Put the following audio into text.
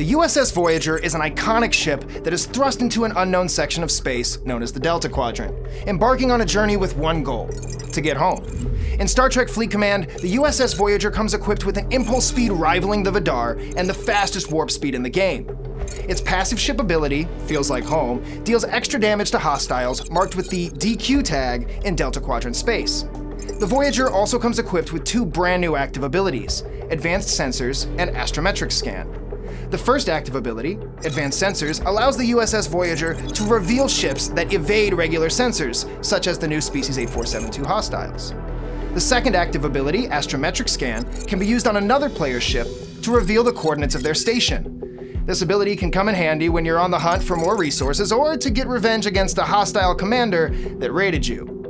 The USS Voyager is an iconic ship that is thrust into an unknown section of space known as the Delta Quadrant, embarking on a journey with one goal to get home. In Star Trek Fleet Command, the USS Voyager comes equipped with an impulse speed rivaling the Vidar and the fastest warp speed in the game. Its passive ship ability, Feels Like Home, deals extra damage to hostiles marked with the DQ tag in Delta Quadrant space. The Voyager also comes equipped with two brand new active abilities, Advanced Sensors and Astrometric Scan. The first active ability, Advanced Sensors, allows the USS Voyager to reveal ships that evade regular sensors, such as the new Species 8472 hostiles. The second active ability, Astrometric Scan, can be used on another player's ship to reveal the coordinates of their station. This ability can come in handy when you're on the hunt for more resources or to get revenge against a hostile commander that raided you.